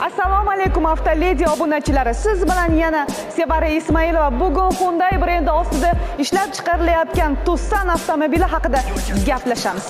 assalomu alaykum avtoledi obunachilari siz bilan yana sevara ismailova. Bugun hyundai brendi ostida ishlab chiqarilayotgan tucson avtomobili haqida gaplashamiz.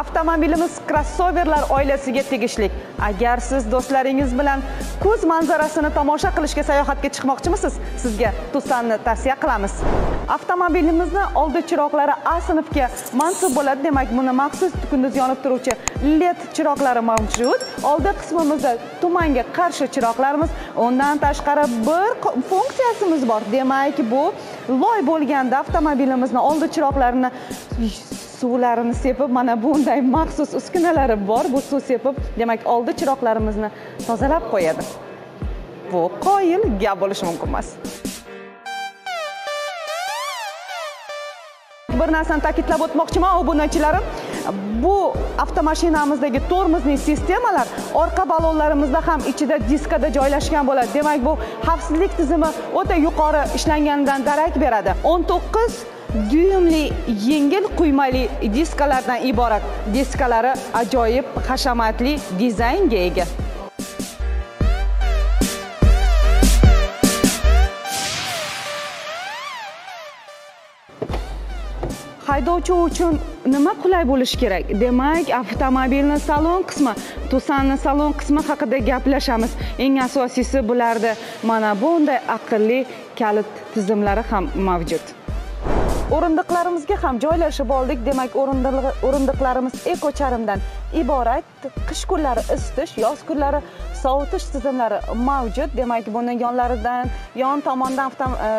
Avtomobilimiz crossoverlar oilasiga tegishli. Agar siz do'stlaringiz bilan kuz manzarasini tomosha qilishga sayohatga chiqmoqchimisiz sizga tusanni tavsiya qilamiz. Avtomobilimizni oldi chiroqlari a sinfga mansub bo'ladi demak buni maxsus kunduz yonib turuvchi led chiroqlari mavjud. Oldi qismimizda tumanga qarshi chiroqlarimiz. Undan tashqari bir funksiyamiz funksiyasimiz bor demak bu loy bo'lganda avtomobilimizni oldi chiroqlarini suvlarini sepib mana bunday maxsus uskunalari bor bu suv sepib demak oldi chiroqlarimizni tozalab qo'yadi. Bu qoyil gap bo'lishi mumkin emas. Bir narsani ta'kidlab o'tmoqchiman obunachilarim. Bu avtomashinamizdagi tormozli sistemalar orqa ballonlarimizda ham ichida diskada joylashgan bo'ladi. Demak bu xavfsizlik tizimi o'ta yuqori ishlanganidan darak beradi. 19 dyumli yengil quymali diskalardan iborat. Diskalari ajoyib hashamatli dizaynga ega. Haydovchi uchun nima qulay bo'lishi kerak? Demak avtomobilni salon qismi to'sanni salon qismi haqida gaplashamiz. Eng asosiysi bularda mana bunday aqlli kalit tizimlari ham mavjud. O'rindiqlarimizga ham joylashib oldik. Demak o'rindiqlarimiz eko charimdan iborat. Qish kunlari isitish yoz kunlari sovutish tizimlari mavjud. Demak buni yonlaridan yon tomondan e,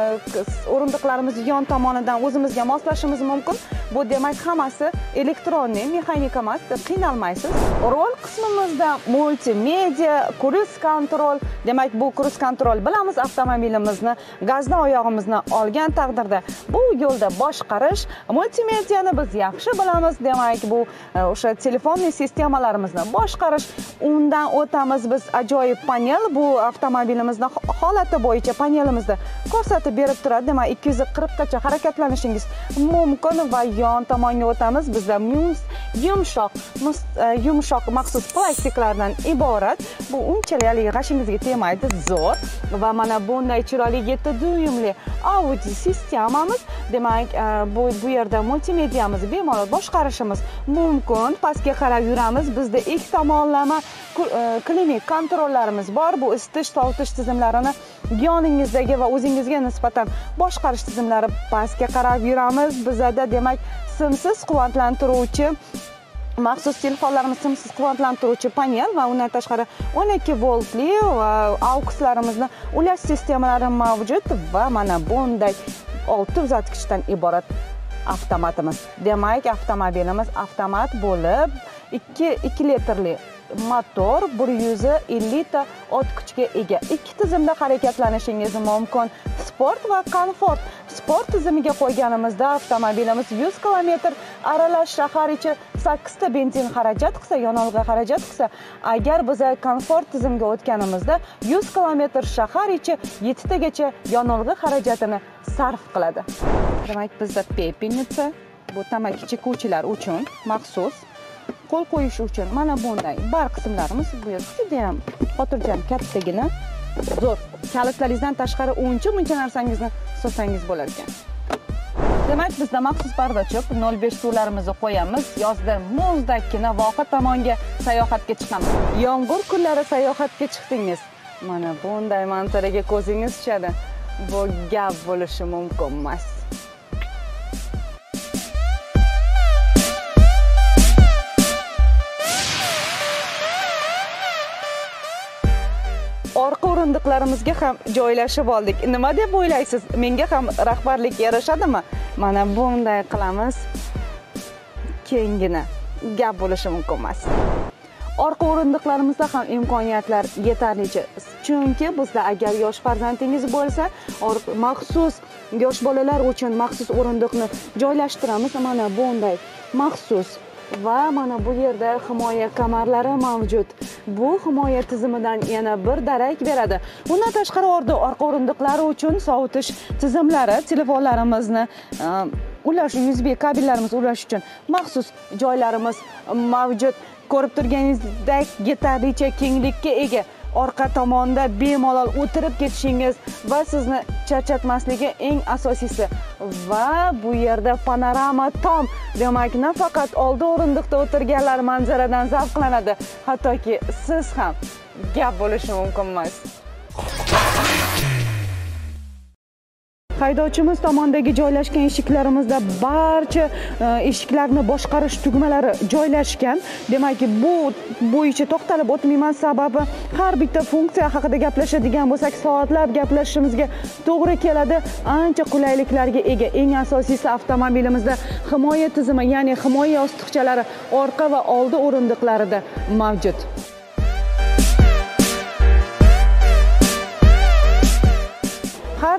o'rindiqlarimizni yon tomonidan o'zimizga moslashimiz mumkin. Bu demak hammasi elektronniy mexanika emas qiynalmaysiz. Rol qismimizda multimedia kruz kontrol demak bu kruz kontrol bilamiz avtomobilimizni gazdan oyog'imizni olgan taqdirda. Bu yo'lda boshqarish multimediani biz yaxshi bilamiz demak bu e, o'sha telefonniy sistemalarimizni boshqarish undan o'tamiz biz ajoyib panel. Bu avtomobilimizni holati bo'yicha panelimizda ko'rsatib berib turadi. Demak ikki yuz qirqqacha harakatlanishingiz mumkin va yon tomonga o'tamiz. Bizda mus yumshoq mus- e, yumshoq maxsus plastiklardan iborat. Bu unchalik haligi g'ashingizga tegmaydi. Zo'r. Va mana bunday chiroyli yetti dyumli audio sistemamiz demak e, bu bu yerda multimediamizni bemalol boshqarishimiz mumkin. Pastga qarab yuramiz. Bizda ikki tomonlama e, klinik kontrollarimiz bor. Bu isitish sovutish tizimlarini yoningizdagi va o'zingizga nisbatan boshqarish tizimlari pastga qarab yuramiz. Bizada demak simsiz quvvatlantiruvchi maxsus telefonlarimiz simsiz quvvatlantiruvchi panel va undan tashqari 12 voltli va aukslarimizni ulash sistemalari mavjud va mana bunday olti uzatgichdan iborat avtomatimiz. Demak avtomobilimiz avtomat bo'lib ikki ikki litrli motor bir yuz ellikta ot kuchga ega. Ikki tizimda harakatlanishingiz mumkin. Sport va komfort. Sport tizimiga qo'yganimizda avtomobilimiz yuz kilometr aralash shahar ichi sakkizta benzin xarajat qilsa yonilg'i xarajat qilsa agar biz komfort tizimga o'tganimizda yuz kilometr shahar ichi yettitagacha yonilg'i xarajatini sarf qiladi. Demak bizda pepinitsa bu tamaki chekuvchilar uchun maxsus qo'l qo'yish uchun mana bunday bar qismlarimiz bu yerda judayam xotirjam kattagina zo'r. Kalitlaringizdan tashqari uncha muncha narsangizni sotsangiz bo'lar ekan. Demak bizda maxsus bardachok nol besh suvlarimizni qo'yamiz. Yozda muzdakkina voqa tomonga sayohatga chiqamiz. Yomg'ir kunlari sayohatga chiqdingiz. Mana bunday manzaraga ko'zingiz tushadi. Bu gap bo'lishi mumkin emas o'rindiqlarimizga ham joylashib oldik. Nima deb o'ylaysiz? Menga ham rahbarlik yarashadimi? Mana bunday qilamiz. Kengina gap bo'lishi mumkin emas. Orqa o'rindiqlarimizda ham imkoniyatlar yetarlicha. Chunki bizda agar yosh farzandingiz bo'lsa maxsus yosh bolalar uchun maxsus o'rindiqni joylashtiramiz. Mana bunday maxsus va mana bu yerda himoya kamarlari mavjud. Bu himoya tizimidan yana bir darak beradi. Bundan tashqari orqa o'rindiqlari uchun sovutish tizimlari telefonlarimizni e, ulash usb kabellarimiz ulash uchun maxsus joylarimiz mavjud. Ko'rib turganingizdek yetarlicha kenglikka ega. Orqa tomonda bemalol o'tirib ketishingiz va sizni charchatmasligi eng asosiysi. Va bu yerda panorama tom. Demak nafaqat oldi o'rindiqda o'tirganlar manzaradan zavqlanadi. Hattoki siz ham gap bo'lishi mumkin haydovchimiz tomondagi joylashgan eshiklarimizda barcha e, eshiklarni boshqarish tugmalari joylashgan. Demak bu bo'yicha to'xtalib o'tmayman. Sababi har bitta funksiya haqida gaplashadigan bo'lsak soatlab gaplashishimizga to'g'ri keladi. Ancha qulayliklarga ega eng asosiysi avtomobilimizda himoya tizimi ya'ni himoya yostiqchalari orqa va oldi o'rindiqlarida mavjud.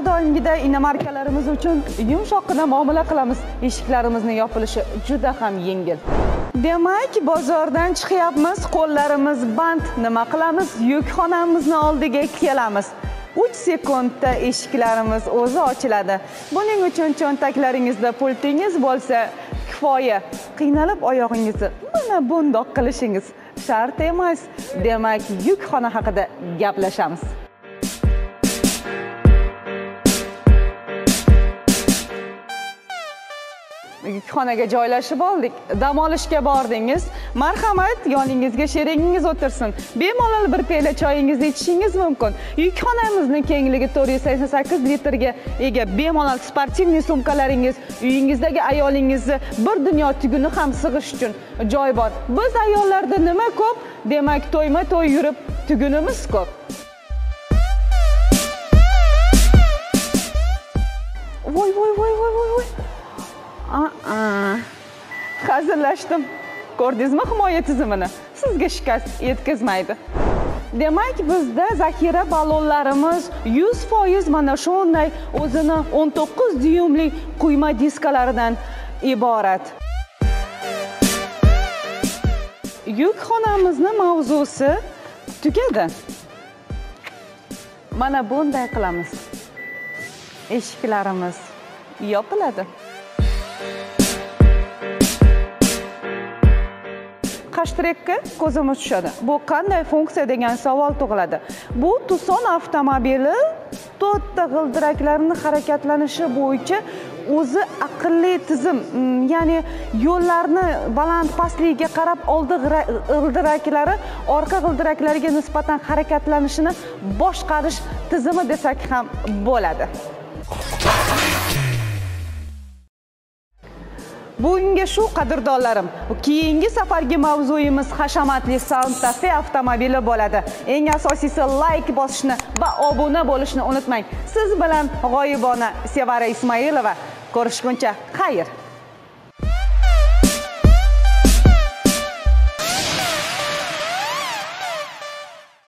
Doimgiday inomarkalarimiz uchun yumshoqqina muomala qilamiz. Eshiklarimizni yopilishi juda ham yengil. Demak bozordan chiqyapmiz qo'llarimiz band. Nima qilamiz? Yukxonamizni oldiga kelamiz. Uch sekundda eshiklarimiz o'zi ochiladi. Buning uchun cho'ntaklaringizda pultingiz bo'lsa kifoya. Qiynalib oyog'ingizni mana bundoq qilishingiz shart emas. Demak yukxona haqida gaplashamiz. Xonaga joylashib oldik. Dam olishga bordingiz. Marhamat yoningizga sherigingiz o'tirsin. Bemalol bir pela choyingizni ichishingiz mumkin. Yukxonamizni kengligi to'rt yuz sakson sakkiz litrga ega bemalol sportivniy sumkalaringiz uyingizdagi ayolingizni bir dunyo tuguni ham sig'ish uchun joy bor. Biz ayollarda nima ko'p? Demak to'yma to'y yurib tugunimiz ko'p. Hazillashdim ko'rdingizmi himoya tizimini? Sizga shikast yetkazmaydi. Demak bizda zaxira ballonlarimiz yuz foiz mana shunday o'zini o'n to'qqiz dyumli quyma diskalaridan iborat. Yukxonamizni mavzusi tugadi. Mana bunday qilamiz. Eshiklarimiz yopiladi. Qashtirakka ko'zimiz tushadi. Bu qanday funksiya degan savol tug'iladi. Bu tucson avtomobili to'rtta g'ildiraklarni harakatlanishi bo'yicha o'zi aqlli tizim mm, ya'ni yo'llarni baland pastligiga qarab oldi g'ildiraklari orqa g'ildiraklariga nisbatan harakatlanishini boshqarish tizimi desak ham bo'ladi. Bugungi shu qadrdonlarim. Keyingi safargi mavzuyimiz hashamatli santa fe avtomobili bo'ladi. Eng asosiysi layk bosishni va obuna bo'lishni unutmang. Siz bilan g'oyibona sevara ismoilova. Ko'rishguncha xayr.